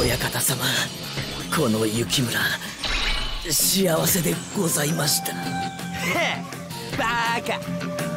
親方様この雪村幸せでございました。バカ。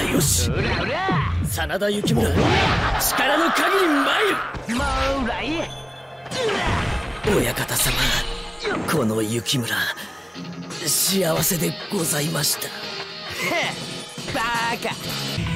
よし。真田幸村力の限り参る。もらい親方様この幸村幸せでございました。バカ。